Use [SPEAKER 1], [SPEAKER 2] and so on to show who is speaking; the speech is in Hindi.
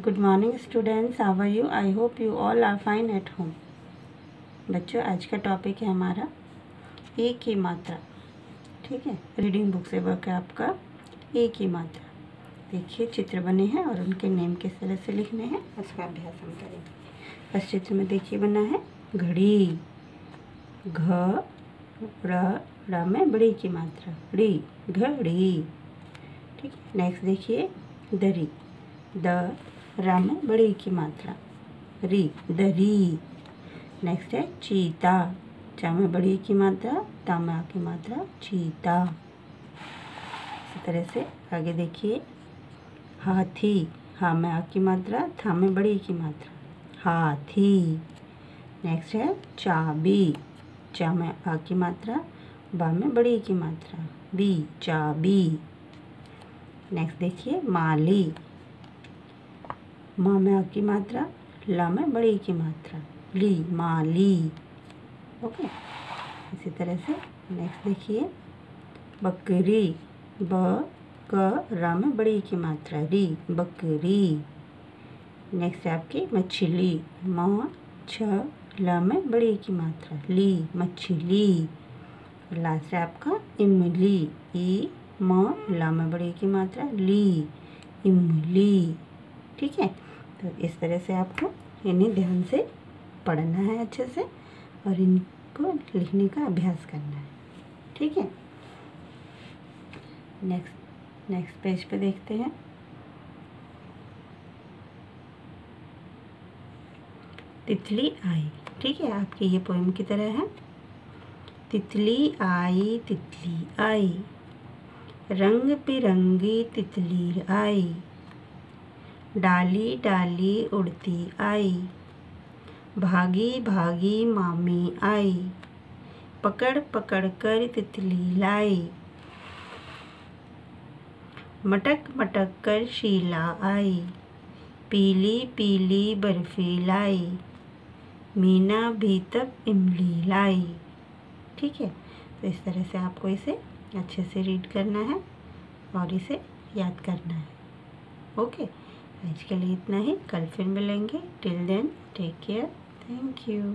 [SPEAKER 1] Good morning students are you I hope you all are fine at home बच्चों आज का टॉपिक है हमारा ए की मात्रा। ठीक है? रीडिंग बुक से वर्क है आपका। ए की मात्रा। देखिए चित्र बने हैं और उनके नेम किस तरह से लिखने हैं? उसका अभ्यास हम करेंगे। बस चित्र में देखिए बना है। घड़ी। घ र में बड़ी की मात्रा। ड़ी घड़ी। ठीक है? नेक्स्ट देखिए दरी। द रा में बड़ी की मात्रा। री दरी नेक्स्ट है, चीता। चा में बड़ी की मात्रा ता में आ की मात्रा, चीता। इसी तरह से आगे देखिए। हाथी हा में आ की मात्रा था में बड़ी की मात्रा। हाथी। नेक्स्ट है, चाबी। चा में आ की मात्रा बा में बड़ी की मात्रा। बी, चाबी। नेक्स्ट देखिए, माली। माँ में आ की मात्रा, ला में बड़ी की मात्रा। ली माली ओके? इसी तरह से नेक्स्ट देखिए। बकरी, ब, क, रा में बड़ी की मात्रा। री, बकरी। नेक्स्ट है आपकी मछली। म, छ, ला में बड़ी की मात्रा। ली, मछली। लास्ट है आपका इमली। ई, म, ला में बड़ी की मात्रा। ली, इमली। ठीक है? तो इस तरह से आपको इन्हें ध्यान से पढ़ना है अच्छे से और इनको लिखने का अभ्यास करना है। ठीक है? नेक्स्ट नेक्स्ट पेज पे देखते हैं। तितली आई। ठीक है? आपकी ये पोएम की तरह है। तितली आई तितली आई। रंग बिरंगी तितली आई। डाली डाली उड़ती आई। भागी भागी मामी आई। पकड़ पकड़ कर तितली लाई। मटक मटक कर शीला आई। पीली पीली बर्फ़ी लाई। मीना भी तब इमली लाई। ठीक है तो इस तरह से आपको इसे अच्छे से रीड करना है और इसे याद करना है। ओके आज के लिए इतना ही। कल फिर मिलेंगे। Till then take care thank you